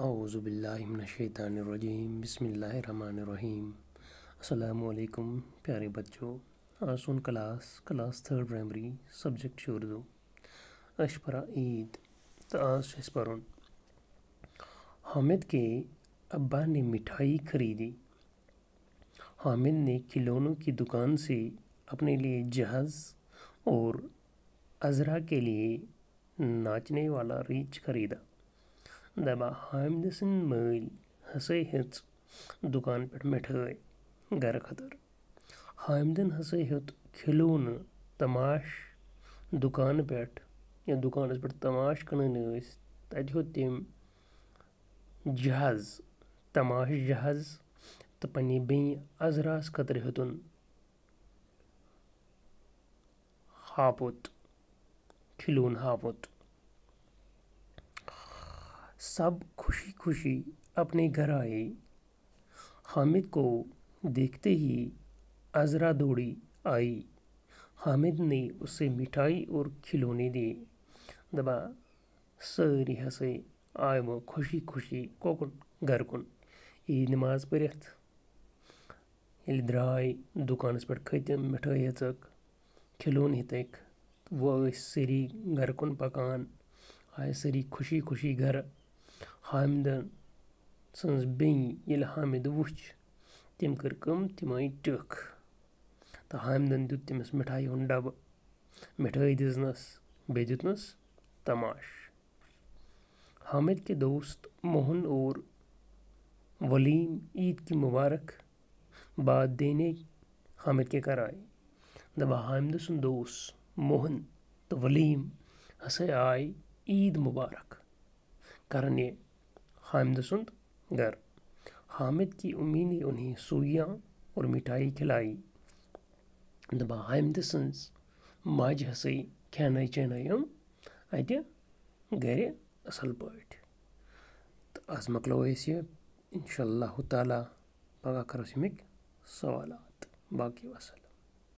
आउज़बिल्लिमिनशैतानिर्रजीम बिस्मिल्लाहिर्रहमानिर्रहीम अस्सलाम वालेकुम प्यारे बच्चों। आज सुन class class third primary subject Urdu अश परा ईद। तो आज पढ़ हामिद के अब्बा ने मिठाई खरीदी। हामिद ने खिलौनों की दुकान से अपने लिए जहाज़ और अजरा के लिए नाचने वाला रीछ खरीदा। दबा हामिद सिंह मल हसे हच दुकान पर मिठाई, घर खतर। हामिदन हसे हेत खिलौन, तमाश, दुकान पे या दुकान पे तमाश कनान तत हेत तम जहाज़, तमाश जहाज़ तो पन्ने बे अजरास खतर हेतुन हापुत, खिलौन हापुत। सब खुशी खुशी अपने घर आए। हामिद को देखते ही अजरा दौड़ी आई। हामिद ने उसे मिठाई और खिलौने दिए। दबा सारी हसे आय वो खुशी खुशी कोकुन घर कुन ईद नमाज़ पढ़ित ये द्राय दुकान पे खतम मिठाई हेचक खिलौन हेतक वो सारी घर कुन पकान। आय सारी खुशी खुशी घर। हामिदन सज बेन हामिद वुच तम कर तम आई टख तो हामिदन दुत तमिस मिठाई हुंद डब मिठाई दिजनस बे दितनस तमाश हामिद के दोस्त मोहन और वलीम ईद की मुबारक बाद देने हामिद के घर आए दबा हामिद सुन दोस्त मोहन तो वलीम हसे आए ईद मुबारक करने हामिद सुंद घर हामिद की उम्मी ने उन्हें सुइयाँ और मिठाई खिलाई। दबा हामिद सन्स माज हसै खेन चेन अत गर असल पाट तो आज मकलो इनशा ताला पगह करो अमिक सवाल बाकी वसल।